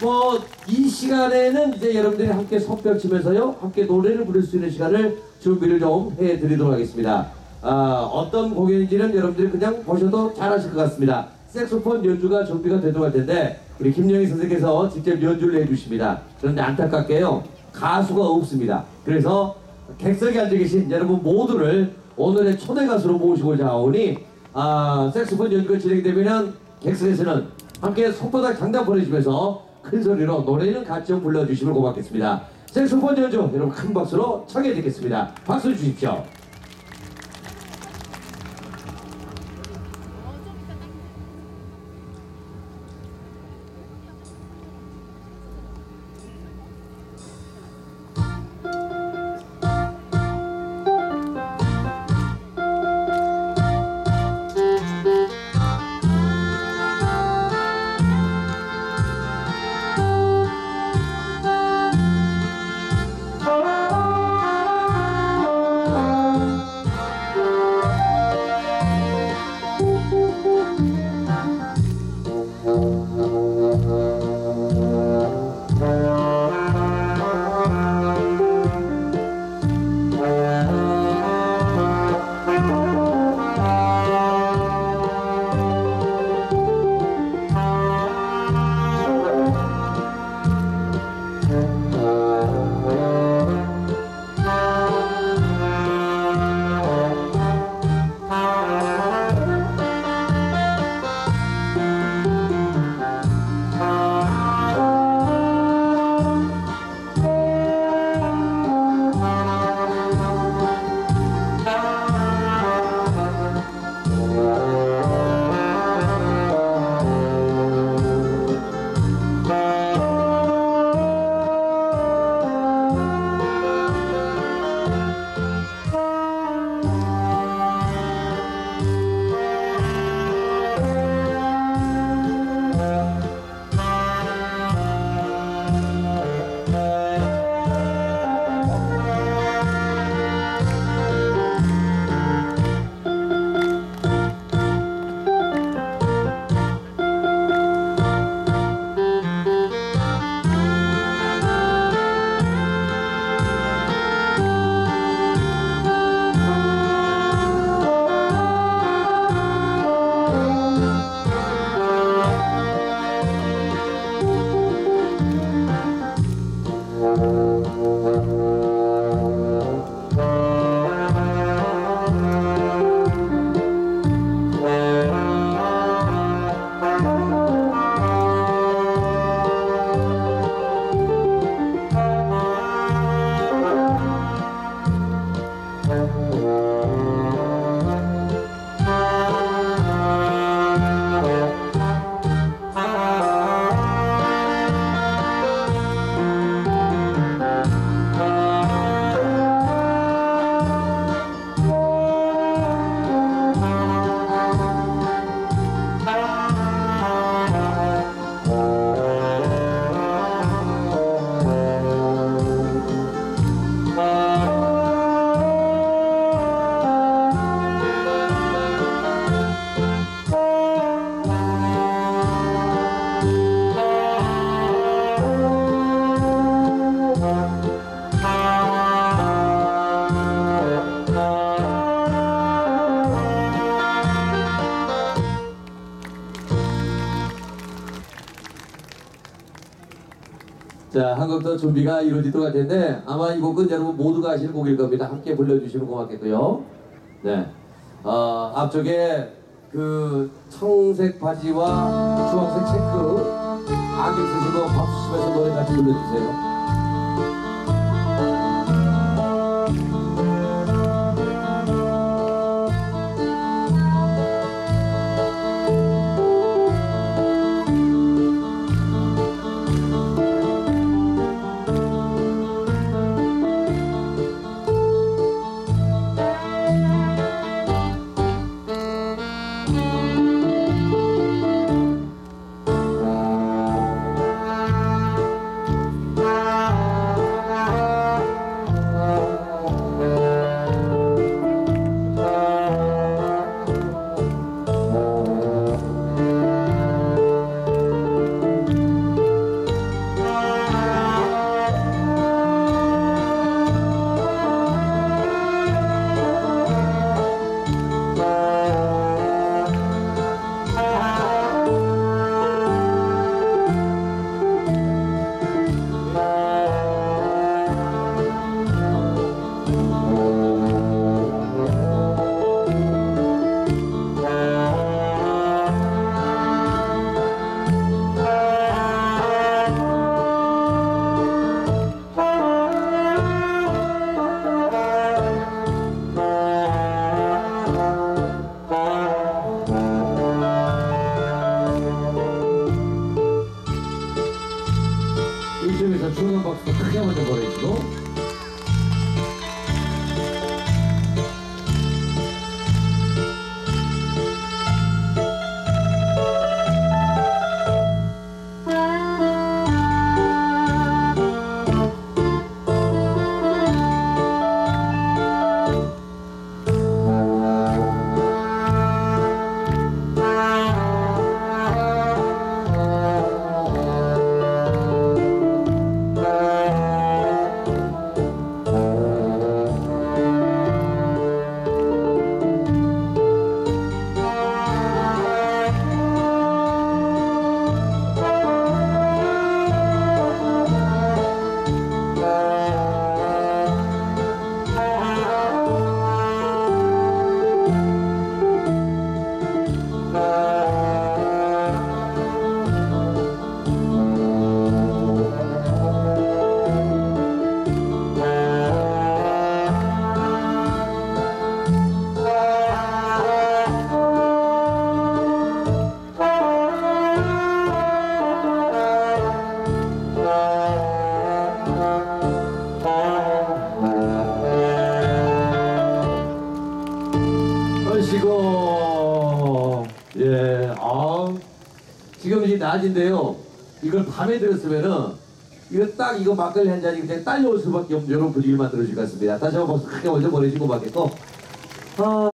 뭐 이 시간에는 이제 여러분들이 함께 석별 치면서요 함께 노래를 부를 수 있는 시간을 준비를 좀 해드리도록 하겠습니다. 아, 어떤 공연인지는 여러분들이 그냥 보셔도 잘하실 것 같습니다. 색소폰 연주가 준비가 되도록 할 텐데 우리 김영희 선생께서 직접 연주를 해주십니다. 그런데 안타깝게요 가수가 없습니다. 그래서 객석에 앉아 계신 여러분 모두를 오늘의 초대 가수로 모시고자 하오니 아, 색소폰 연주가 진행되면은 객석에서는 함께 손바닥 장단 보내주면서 큰 소리로 노래는 같이 좀 불러주시면 고맙겠습니다. 색소폰 연주 여러분 큰 박수로 청해 듣겠습니다. 박수 주십시오. 자, 한 곡 더 준비가 이루어지도록 할 텐데 아마 이 곡은 여러분 모두가 아시는 곡일 겁니다. 함께 불러주시면 고맙겠고요. 네. 어, 앞쪽에 그 청색 바지와 주황색 체크 안경 쓰시고 박수 치면서 노래 같이 불러주세요. 이쯤에서 추운 박수 크게 보내주고 얼씨고 지금 이제 낮인데요. 이걸 밤에 들었으면은 이거 딱 이거 막걸리 한 잔이 그냥 딸려올 수밖에 없는 이런 분위기를 만들어줄 것 같습니다. 다시 한번 박수 크게 먼저 보내주고 받겠고 아.